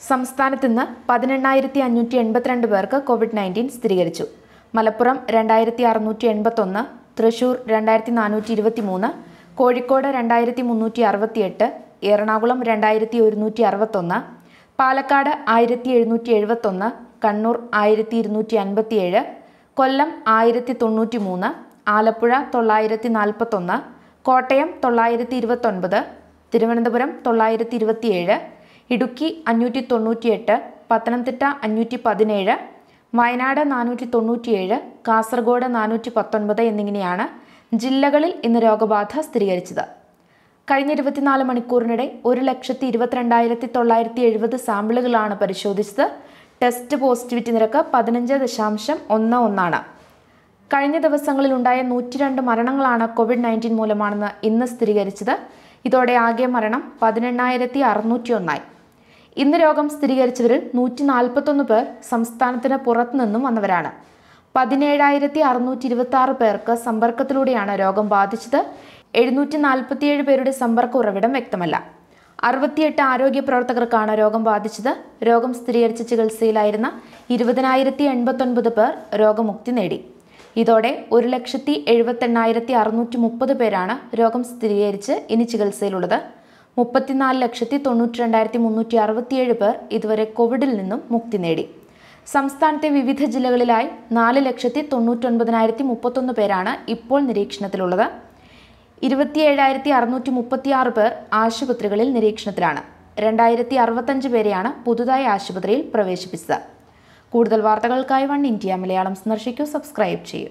സംസ്ഥാനത്ത് ഇന്ന് പതിനെണ്ണായിരത്തി അഞ്ഞൂറ്റി എൺപത്തിരണ്ട് പേർക്ക് കോവിഡ് നയന്റീൻ സ്ഥിരീകരിച്ചു. മലപ്പുറം രണ്ടായിരത്തി അറുന്നൂറ്റി എൺപത്തൊന്ന് തൃശൂർ രണ്ടായിരത്തി നാനൂറ്റി ഇരുപത്തി മൂന്ന് കോഴിക്കോട് രണ്ടായിരത്തി മുന്നൂറ്റി അറുപത്തിയെട്ട് എറണാകുളം രണ്ടായിരത്തി ഒരുന്നൂറ്റി അറുപത്തൊന്ന് പാലക്കാട് ആയിരത്തി എഴുന്നൂറ്റി എഴുപത്തൊന്ന് കണ്ണൂർ ആയിരത്തി ഇരുന്നൂറ്റി അൻപത്തിയേഴ് കൊല്ലം ആയിരത്തി തൊണ്ണൂറ്റി മൂന്ന് ആലപ്പുഴ തൊള്ളായിരത്തി നാൽപ്പത്തൊന്ന് കോട്ടയം തൊള്ളായിരത്തി ഇരുപത്തൊൻപത് തിരുവനന്തപുരം തൊള്ളായിരത്തി ഇരുപത്തിയേഴ് ഇടുക്കി അഞ്ഞൂറ്റി തൊണ്ണൂറ്റിയെട്ട് പത്തനംതിട്ട അഞ്ഞൂറ്റി പതിനേഴ് വയനാട് നാനൂറ്റി തൊണ്ണൂറ്റിയേഴ് കാസർഗോഡ് നാനൂറ്റി പത്തൊൻപത് എന്നിങ്ങനെയാണ് ജില്ലകളിൽ ഇന്ന് രോഗബാധ സ്ഥിരീകരിച്ചത്. കഴിഞ്ഞ ഇരുപത്തിനാല് മണിക്കൂറിനിടെ ഒരു ലക്ഷത്തി ഇരുപത്തിരണ്ടായിരത്തി തൊള്ളായിരത്തി എഴുപത് സാമ്പിളുകളാണ് പരിശോധിച്ചത്. ടെസ്റ്റ് പോസിറ്റിവിറ്റി നിരക്ക് പതിനഞ്ച് ദശാംശം ഒന്ന് ഒന്നാണ്. കഴിഞ്ഞ ദിവസങ്ങളിലുണ്ടായ നൂറ്റി രണ്ട് മരണങ്ങളാണ് കോവിഡ് നയന്റീൻ മൂലമാണെന്ന് ഇന്ന് സ്ഥിരീകരിച്ചത്. ഇതോടെ ആകെ മരണം പതിനെണ്ണായിരത്തി അറുന്നൂറ്റി ഒന്നായി ഇന്ന് രോഗം സ്ഥിരീകരിച്ചവരിൽ നൂറ്റി നാൽപ്പത്തൊന്ന് പേർ സംസ്ഥാനത്തിന് പുറത്തുനിന്നും വന്നവരാണ്. പതിനേഴായിരത്തി അറുന്നൂറ്റി ഇരുപത്തി ആറ് പേർക്ക് സമ്പർക്കത്തിലൂടെയാണ് രോഗം ബാധിച്ചത്. എഴുന്നൂറ്റി നാൽപ്പത്തിയേഴ് പേരുടെ സമ്പർക്ക ഉറവിടം വ്യക്തമല്ല. അറുപത്തിയെട്ട് ആരോഗ്യ പ്രവർത്തകർക്കാണ് രോഗം ബാധിച്ചത്. രോഗം സ്ഥിരീകരിച്ച ചികിത്സയിലായിരുന്ന ഇരുപതിനായിരത്തി എൺപത്തൊൻപത് പേർ രോഗമുക്തി നേടി. ഇതോടെ ഒരു ലക്ഷത്തി എഴുപത്തെണ്ണായിരത്തി അറുന്നൂറ്റി മുപ്പത് പേരാണ് രോഗം സ്ഥിരീകരിച്ച് ഇനി ചികിത്സയിലുള്ളത്. മുപ്പത്തിനാല് ലക്ഷത്തി തൊണ്ണൂറ്റി രണ്ടായിരത്തി മുന്നൂറ്റി അറുപത്തിയേഴ് പേർ ഇതുവരെ കോവിഡിൽ നിന്നും മുക്തി നേടി. സംസ്ഥാനത്തെ വിവിധ ജില്ലകളിലായി നാല് ലക്ഷത്തി തൊണ്ണൂറ്റൊൻപതിനായിരത്തി മുപ്പത്തൊന്ന് പേരാണ് ഇപ്പോൾ നിരീക്ഷണത്തിലുള്ളത്. ഇരുപത്തിയേഴായിരത്തി അറുന്നൂറ്റി മുപ്പത്തിയാറ് പേർ ആശുപത്രികളിൽ നിരീക്ഷണത്തിലാണ്. രണ്ടായിരത്തി അറുപത്തഞ്ച് പേരെയാണ് പുതുതായി ആശുപത്രിയിൽ പ്രവേശിപ്പിച്ചത്. കൂടുതൽ വാർത്തകൾക്കായി വൺ ഇന്ത്യ മലയാളം സന്ദർശിക്കൂ സബ്സ്ക്രൈബ് ചെയ്യൂ.